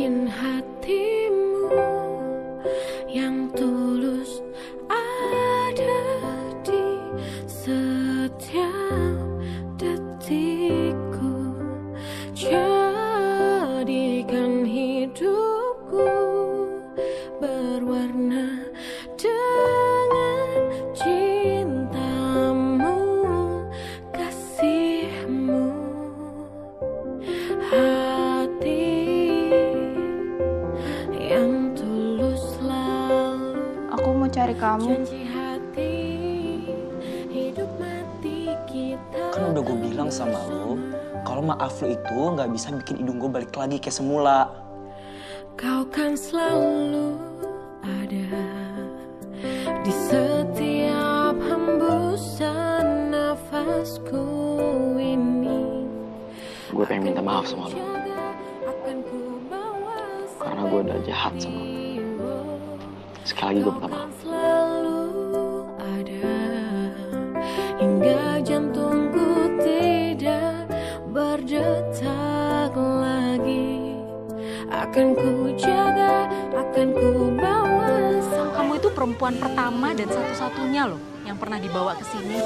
ingin hatimu yang tulus ada di setiap detikku. Jadikan hidupku berwarna cari kamu. Janji hati hidup mati kita Kan udah gue bilang sama lo, kalau maaf lo itu nggak bisa bikin hidung gue balik lagi kayak semula. Kau kan selalu ada di setiap hembusan nafasku ini. Gue pengen minta maaf sama lo, karena gue udah jahat sama lo. Sekali lagi gue minta maaf. selalu ada hingga jantungku tidak berdetak lagi akan ku jaga akan ku bawa Kamu itu perempuan pertama dan satu-satunya loh yang pernah dibawa ke sini.